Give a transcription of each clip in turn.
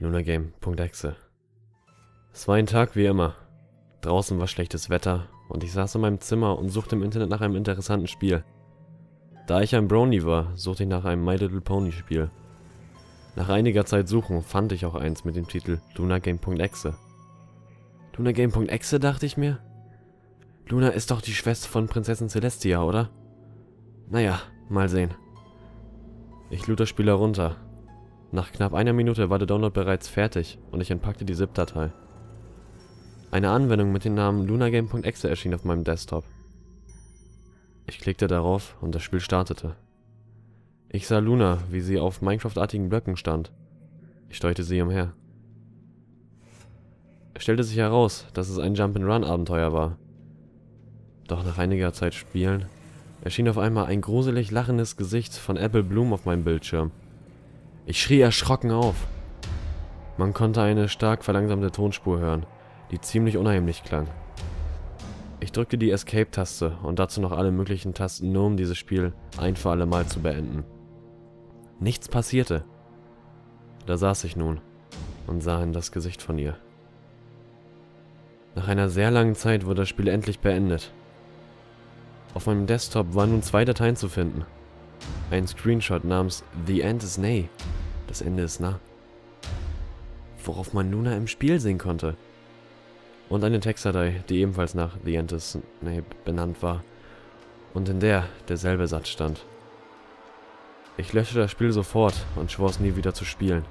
lunagame.exe. Es war ein Tag wie immer. Draußen war schlechtes Wetter und ich saß in meinem Zimmer und suchte im Internet nach einem interessanten Spiel. Da ich ein Brony war, suchte ich nach einem My Little Pony Spiel. Nach einiger Zeit Suchen fand ich auch eins mit dem Titel lunagame.exe. Lunagame.exe dachte ich mir? Luna ist doch die Schwester von Prinzessin Celestia, oder? Naja, mal sehen. Ich lud das Spiel herunter. Nach knapp einer Minute war der Download bereits fertig und ich entpackte die ZIP-Datei. Eine Anwendung mit dem Namen lunagame.exe erschien auf meinem Desktop. Ich klickte darauf und das Spiel startete. Ich sah Luna, wie sie auf Minecraft-artigen Blöcken stand. Ich steuerte sie umher. Es stellte sich heraus, dass es ein Jump-and-Run-Abenteuer war. Doch nach einiger Zeit Spielen erschien auf einmal ein gruselig lachendes Gesicht von Apple Bloom auf meinem Bildschirm. Ich schrie erschrocken auf. Man konnte eine stark verlangsamte Tonspur hören, die ziemlich unheimlich klang. Ich drückte die Escape-Taste und dazu noch alle möglichen Tasten, nur um dieses Spiel ein für alle Mal zu beenden. Nichts passierte. Da saß ich nun und sah in das Gesicht von ihr. Nach einer sehr langen Zeit wurde das Spiel endlich beendet. Auf meinem Desktop waren nun zwei Dateien zu finden. Ein Screenshot namens The End is Nay. Das Ende ist nah. Worauf man Luna im Spiel sehen konnte. Und eine Textdatei, die ebenfalls nach The End is Nay benannt war. Und in der derselbe Satz stand. Ich löschte das Spiel sofort und schwor es nie wieder zu spielen.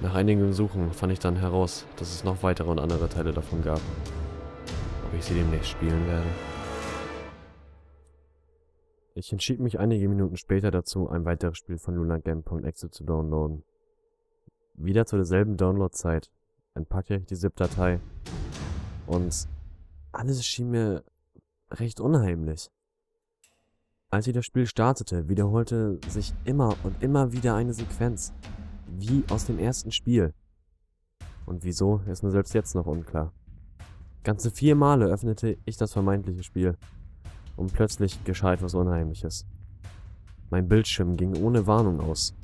Nach einigen Suchen fand ich dann heraus, dass es noch weitere und andere Teile davon gab. Ob ich sie demnächst spielen werde. Ich entschied mich einige Minuten später dazu, ein weiteres Spiel von lunagame.exe zu downloaden. Wieder zu derselben Downloadzeit entpackte ich die ZIP-Datei und alles schien mir recht unheimlich. Als ich das Spiel startete, wiederholte sich immer und immer wieder eine Sequenz, wie aus dem ersten Spiel. Und wieso, ist mir selbst jetzt noch unklar. Ganze vier Male öffnete ich das vermeintliche Spiel und plötzlich geschah etwas Unheimliches. Mein Bildschirm ging ohne Warnung aus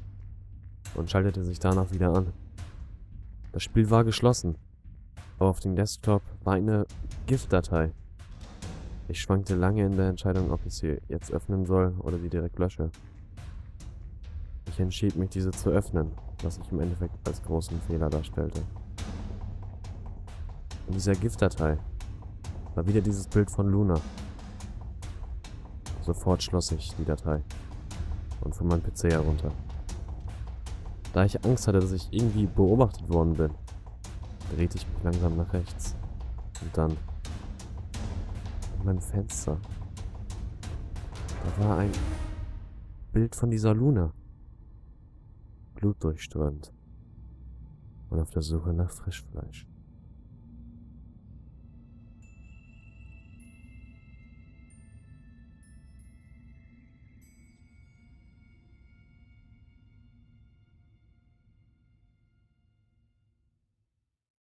und schaltete sich danach wieder an. Das Spiel war geschlossen, aber auf dem Desktop war eine GIF-Datei. Ich schwankte lange in der Entscheidung, ob ich sie jetzt öffnen soll oder sie direkt lösche. Ich entschied mich, diese zu öffnen, was sich im Endeffekt als großen Fehler darstellte. In dieser GIF-Datei war wieder dieses Bild von Luna, Sofort schloss ich die Datei und von meinem PC herunter. Da ich Angst hatte, dass ich irgendwie beobachtet worden bin, drehte ich mich langsam nach rechts. Und dann an meinem Fenster. Da war ein Bild von dieser Luna. Blutdurchströmt. Und auf der Suche nach Frischfleisch.